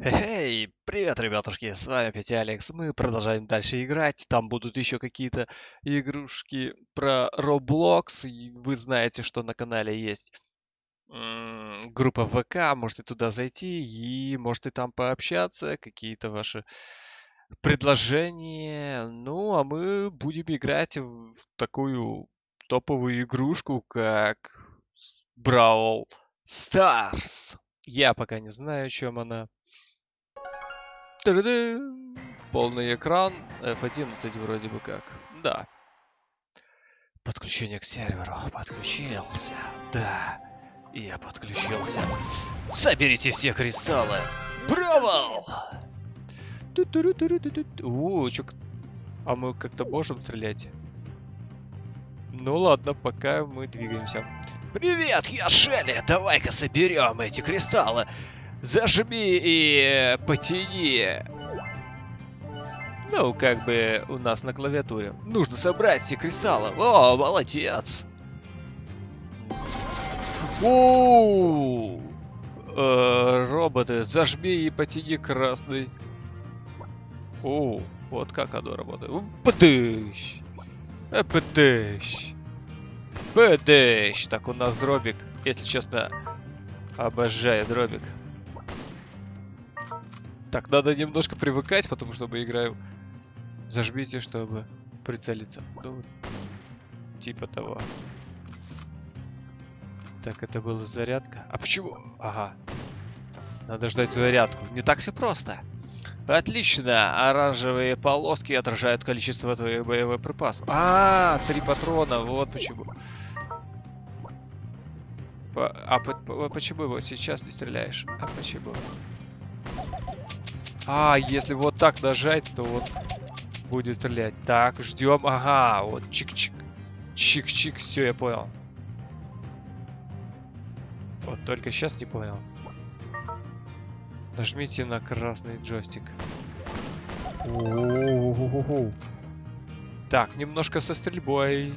Эй, привет, ребятушки, с вами опять Алекс. Мы продолжаем дальше играть. Там будут еще какие-то игрушки про Roblox. Вы знаете, что на канале есть группа ВК. Можете туда зайти и можете там пообщаться. Какие-то ваши предложения. Ну, а мы будем играть в такую топовую игрушку, как Brawl Stars. Я пока не знаю, чем она. Тыры-ды. Полный экран. F11 вроде бы как. Да. Подключение к серверу. Подключился. Да. Я подключился. Соберите все кристаллы. Браво! О, чё... А мы как-то можем стрелять? Ну ладно, пока мы двигаемся. Привет, я Шелли. Давай-ка соберем эти кристаллы. Зажми и э, потяни. Ну, как бы у нас на клавиатуре. Нужно собрать все кристаллы. О, молодец. Оу! Э, роботы, зажми и потяни красный. О, вот как оно работает. Пдыщ. Э, Пдыщ. Пдыщ. Так, у нас дробик. Если честно, обожаю дробик. Так, надо немножко привыкать, потому что мы играем. Зажмите, чтобы прицелиться. Ну, типа того. Так, это была зарядка. А почему? Ага. Надо ждать зарядку. Не так все просто. Отлично. Оранжевые полоски отражают количество твоих боевых припасов. А, три патрона. Вот почему. По а по по почему вот сейчас не стреляешь? А почему? А, если вот так нажать, то вот будет стрелять. Так, ждем. Ага, вот чик-чик. Чик-чик, все, я понял. Вот только сейчас не понял. Нажмите на красный джойстик. О-о-о-о-о. Так, немножко со стрельбой.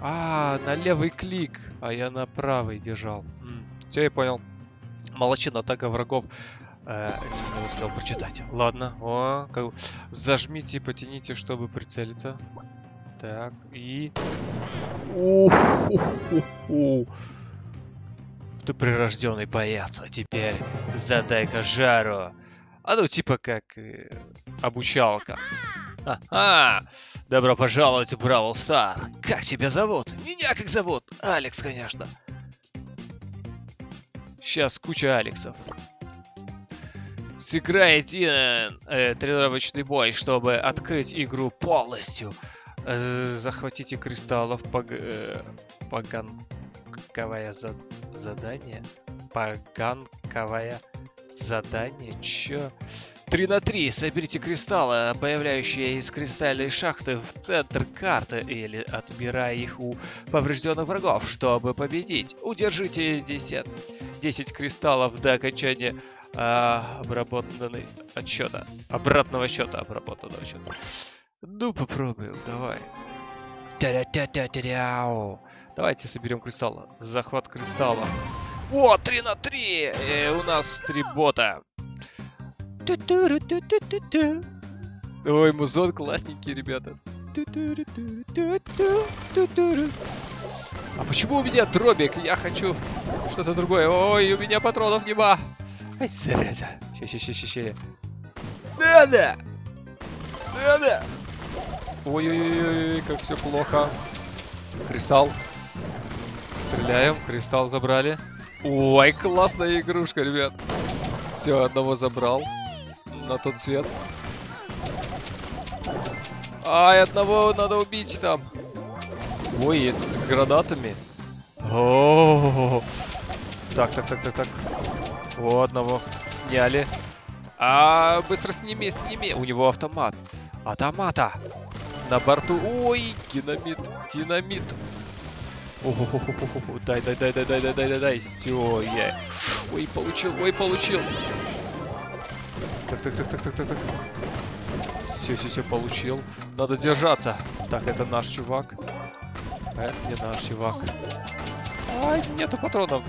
А, на левый клик, а я на правый держал. Все, я понял. Молодчина, атака врагов. Э, не успел прочитать. Ладно. О, как... Зажмите и потяните, чтобы прицелиться. Так, и... Ты прирожденный боец, а теперь задай-ка жару. А ну, типа как э, обучалка. Ага! Добро пожаловать в Бравл Стар. Как тебя зовут? Меня как зовут? Алекс, конечно. Сейчас куча Алексов. Сыграйте э, тренировочный бой, чтобы открыть игру полностью. Э, захватите кристаллов пог... Э, поганковое за... задание. Поганковое задание. Чё? 3 на 3. Соберите кристаллы, появляющие из кристальной шахты в центр карты, или отбирая их у поврежденных врагов, чтобы победить. Удержите 10, 10 кристаллов до окончания а, обработанной отсчета. Обратного счета обработанного счета. Ну, попробуем, давай. Давайте соберем кристаллы. Захват кристалла. О, 3 на 3! Э, у нас три бота. Ой, музон классненький, ребята. А почему у меня дробик? Я хочу что-то другое. Ой, у меня патронов нема. Ай, зараза. Ща, ща, ща, ща, ща. Надо! Надо! Ой-ой-ой, как все плохо. Кристалл. Стреляем, кристалл забрали. Ой, классная игрушка, ребят. Все, одного забрал на тот свет. Ай, одного надо убить там. Ой, этот с гранатами. О, -о, -о, -о. Так, так, так, так, так. О, одного сняли. А, быстро сними, сними. У него автомат. Автомата. На борту. Ой, динамит, динамит. Дай, дай, дай, дай, дай, дай, дай, дай, дай. Все, я. Ой, получил, ой, получил. Так, так, так, так, так, так, так. Все, все, все, получил. Надо держаться. Так, это наш чувак. Это не наш чувак. Ай, нету патронов.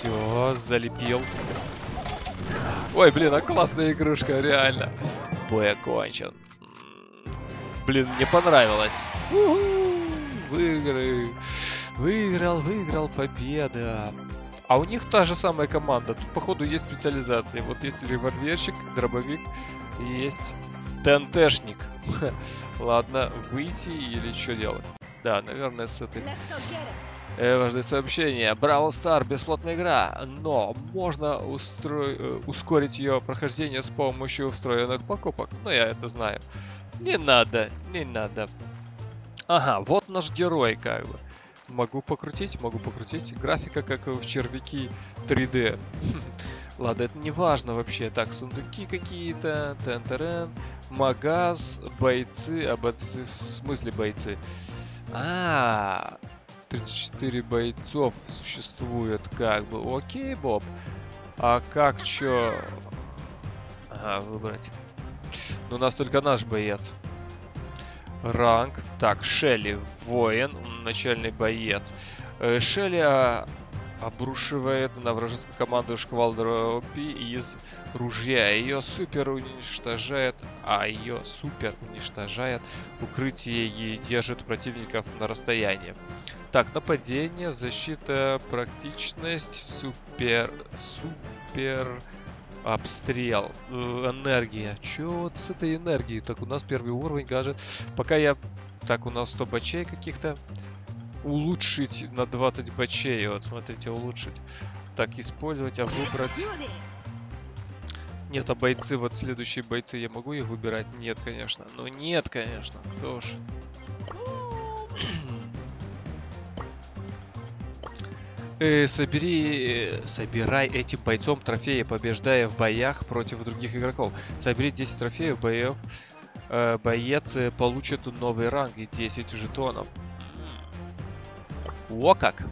Все, залепил. Ой, блин, а классная игрушка, реально. Бой окончен. Блин, мне понравилось. Выиграй. Выиграл, выиграл, победа. А у них та же самая команда. Тут, походу, есть специализации. Вот есть револьверщик, дробовик и есть ТНТшник. Ладно, выйти или что делать? Да, наверное, с этой... Э, важное сообщение. Бравл Стар бесплатная игра, но можно устро... Э, ускорить ее прохождение с помощью встроенных покупок. Ну, я это знаю. Не надо, не надо. Ага, вот наш герой, как бы. Могу покрутить, могу покрутить. Графика, как в червяки 3D. Ладно, это не важно вообще. Так, сундуки какие-то, ТНТРН, магаз, бойцы. А бойцы, в смысле бойцы? А, 34 бойцов существует, как бы. Окей, Боб. А как, чё? Ага, выбрать. Ну, у нас только наш боец. Ранг. Так, Шелли, воин, начальный боец. Э, Шелли обрушивает на вражескую команду шквал дропи из ружья. Ее супер уничтожает, а ее супер уничтожает укрытие и держит противников на расстоянии. Так, нападение, защита, практичность, супер, супер, Обстрел. Э, энергия. Чё вот с этой энергией? Так, у нас первый уровень гаджет. Пока я... Так, у нас 100 бачей каких-то. Улучшить на 20 бачей. Вот, смотрите, улучшить. Так, использовать, а выбрать... Нет, а бойцы, вот следующие бойцы, я могу их выбирать? Нет, конечно. Ну нет, конечно. Кто уж... Э, собери, э, собирай этим бойцом трофеи, побеждая в боях против других игроков. Собери 10 трофеев боев. Э, боец э, получит новый ранг и 10 жетонов. О как!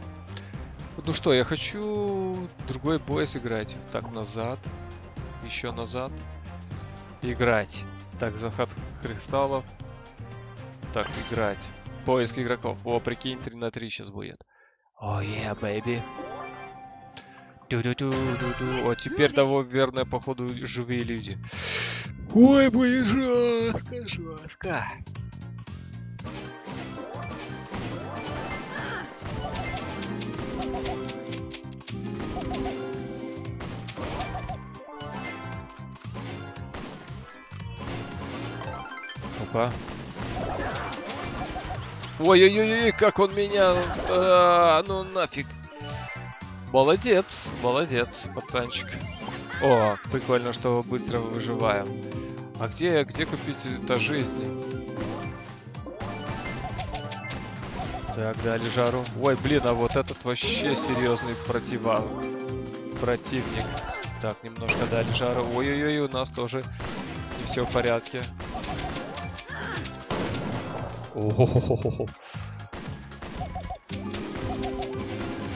Ну что, я хочу другой бой сыграть. Так, назад. Еще назад. Играть. Так, заход кристаллов. Так, играть. Поиск игроков. О, прикинь, 3 на 3 сейчас будет. О, oh, yeah, baby. Ду-ду-ду-ду-ду. Вот теперь того, верно, походу, живые люди. Ой, будет жестко, жестко. Опа. Ой-ой-ой, как он меня... А, ну нафиг. Молодец, молодец, пацанчик. О, прикольно, что быстро выживаем. А где, где купить это жизни? Так, дали жару. Ой, блин, а вот этот вообще серьезный протива... противник. Так, немножко дали жару. Ой-ой-ой, у нас тоже не все в порядке.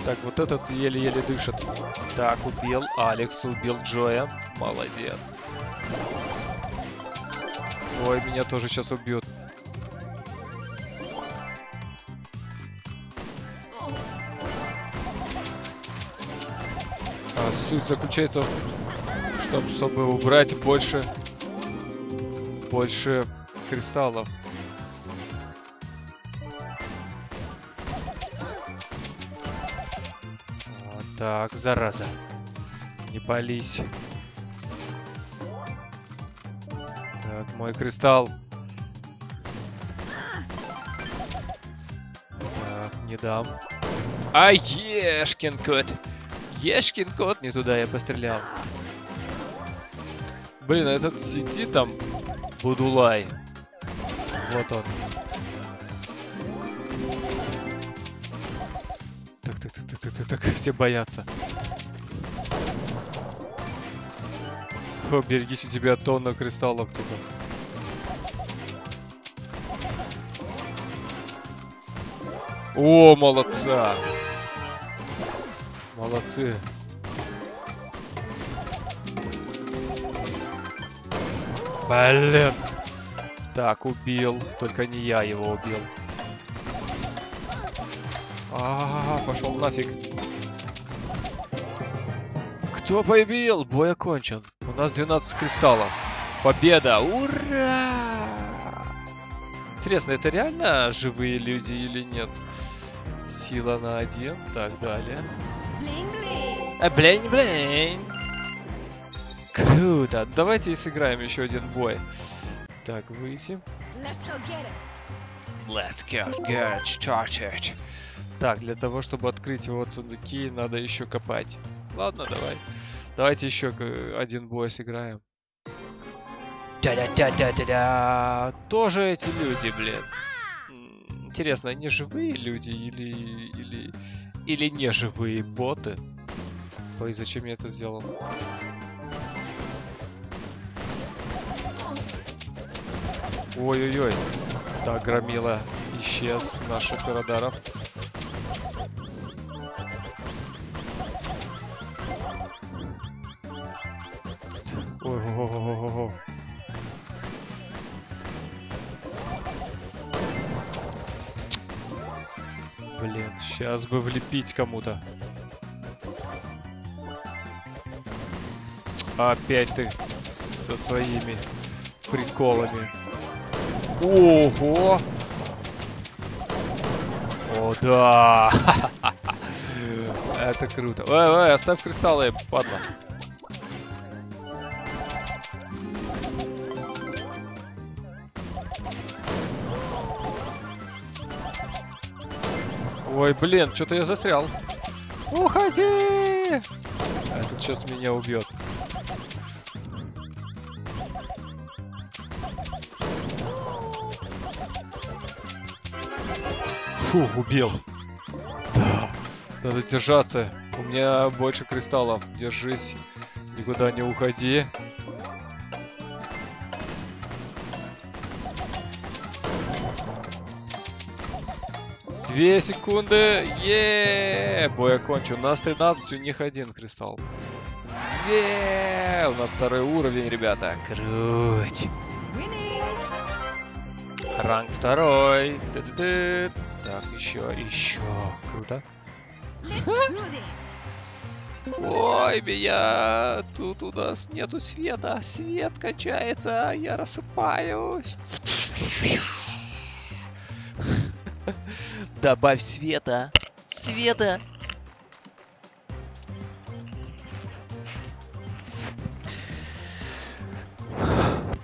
Так, вот этот еле-еле дышит. Так, убил. Алекс убил Джоя. Молодец. Ой, меня тоже сейчас убьют. А суть заключается в том, чтобы убрать больше... Больше кристаллов. Так, зараза. Не пались. Так, мой кристалл. Так, не дам. А, ешкин кот. Ешкин кот. Не туда я пострелял. Блин, а этот сидит там. Будулай. Вот он. Так все боятся. О, берегись, у тебя тонна кристаллов туда. О, молодца! Молодцы. Блин. Так, убил. Только не я его убил. А, -а, -а пошел нафиг. Кто победил? Бой окончен. У нас 12 кристаллов. Победа! Ура! Интересно, это реально живые люди или нет? Сила на один. Так, далее. Блин-блин. Круто. Давайте сыграем еще один бой. Так, выйти. Let's go get it. Started. Так, для того, чтобы открыть вот сундуки, надо еще копать. Ладно, давай. Давайте еще один бой сыграем. Да-да-да-да-да-да. Тоже эти люди, блин. Интересно, они живые люди или или или не живые боты? Ой, зачем я это сделал? Ой-ой-ой. Так, громила исчез наших радаров. Блин, сейчас бы влепить кому-то. Опять ты со своими приколами. Ого! О, да! Это круто. Ой, ой, оставь кристаллы, падла. Ой, блин, что-то я застрял. Уходи! Этот сейчас меня убьет. Фу, убил. Да, надо держаться. У меня больше кристаллов. Держись. Никуда не уходи. Две секунды. Е, Бой окончен. У нас 13, у них один кристалл. Е, У нас второй уровень, ребята. Круть. Ранг второй. Ды-ды-ды. Так, еще, еще. Круто. Ой, меня тут у нас нету света. Свет кончается, я рассыпаюсь. Добавь света. Света.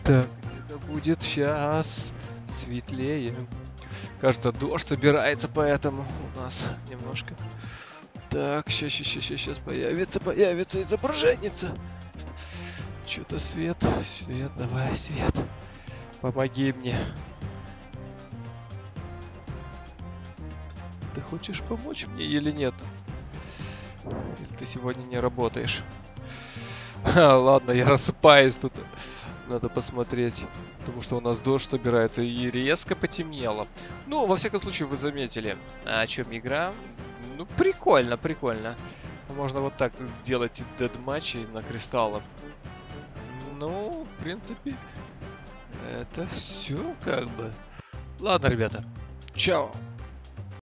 Так, это будет сейчас светлее. Кажется, дождь собирается, поэтому у нас немножко так, сейчас, сейчас, сейчас, сейчас появится, появится изображенница. Что-то свет, свет, давай, свет. Помоги мне. Хочешь помочь мне или нет? Или ты сегодня не работаешь? Ха, ладно, я рассыпаюсь тут. Надо посмотреть. Потому что у нас дождь собирается и резко потемнело. Ну, во всяком случае, вы заметили, о чем игра. Ну, прикольно, прикольно. Можно вот так делать дед-матчи на кристаллах. Ну, в принципе, это все как бы. Ладно, ребята. Чао.